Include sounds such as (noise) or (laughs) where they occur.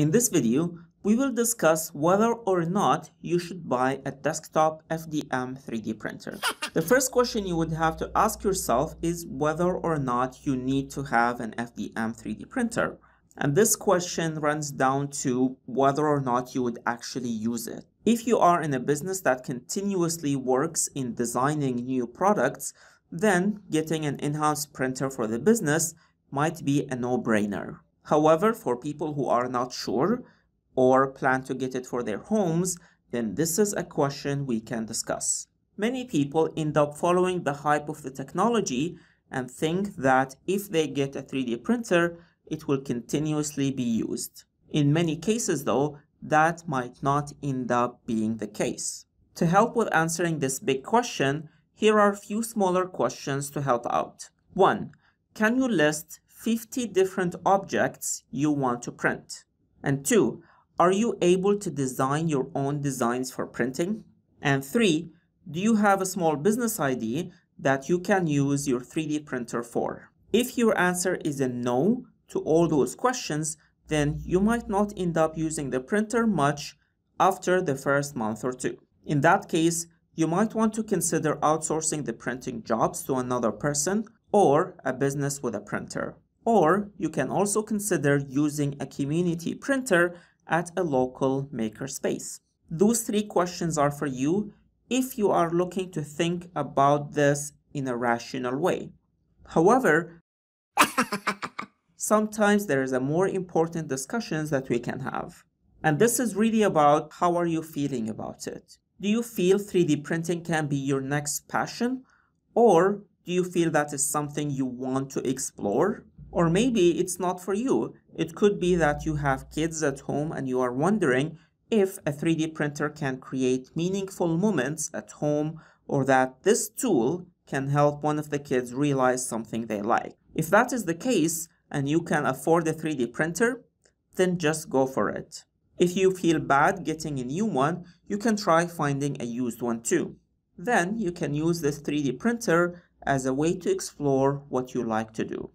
In this video, we will discuss whether or not you should buy a desktop FDM 3D printer. the first question you would have to ask yourself is whether or not you need to have an FDM 3D printer. And this question runs down to whether or not you would actually use it. If you are in a business that continuously works in designing new products, then getting an in-house printer for the business might be a no-brainer. However, for people who are not sure or plan to get it for their homes, then this is a question we can discuss. Many people end up following the hype of the technology and think that if they get a 3D printer, it will continuously be used. In many cases though, that might not end up being the case. To help with answering this big question, here are a few smaller questions to help out. 1. Can you list 50 different objects you want to print? And 2. Are you able to design your own designs for printing? And 3. Do you have a small business idea that you can use your 3D printer for? If your answer is a no to all those questions, then you might not end up using the printer much after the first month or two. In that case, you might want to consider outsourcing the printing jobs to another person or a business with a printer. Or you can also consider using a community printer at a local makerspace. Those three questions are for you if you are looking to think about this in a rational way. However, (laughs) sometimes there is a more important discussions that we can have. And this is really about how are you feeling about it. Do you feel 3D printing can be your next passion? Or do you feel that is something you want to explore? Or maybe it's not for you. It could be that you have kids at home and you are wondering if a 3D printer can create meaningful moments at home or that this tool can help one of the kids realize something they like. If that is the case and you can afford a 3D printer, then just go for it. If you feel bad getting a new one, you can try finding a used one too. Then you can use this 3D printer as a way to explore what you like to do.